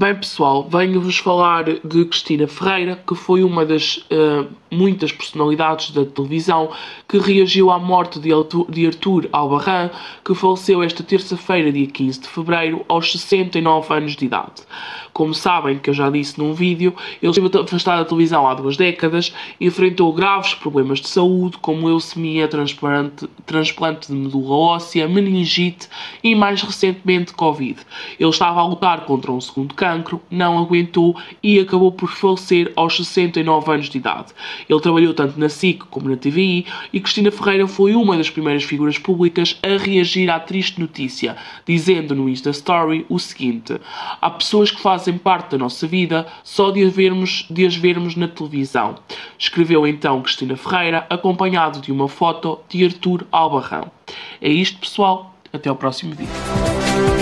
Bem, pessoal, venho-vos falar de Cristina Ferreira, que foi uma das uh, muitas personalidades da televisão que reagiu à morte de Arthur Albarran, que faleceu esta terça-feira, dia 15 de fevereiro, aos 69 anos de idade. Como sabem, que eu já disse num vídeo, ele esteve afastado da televisão há duas décadas e enfrentou graves problemas de saúde, como leucemia, transplante, transplante de medula óssea, meningite e, mais recentemente, Covid. Ele estava a lutar contra um segundo cancro, não aguentou e acabou por falecer aos 69 anos de idade. Ele trabalhou tanto na SIC como na TVI e Cristina Ferreira foi uma das primeiras figuras públicas a reagir à triste notícia, dizendo no Insta Story o seguinte: Há pessoas que fazem parte da nossa vida só de, vermos, de as vermos na televisão. Escreveu então Cristina Ferreira, acompanhado de uma foto de Arthur Albarrão. É isto, pessoal. Até ao próximo vídeo.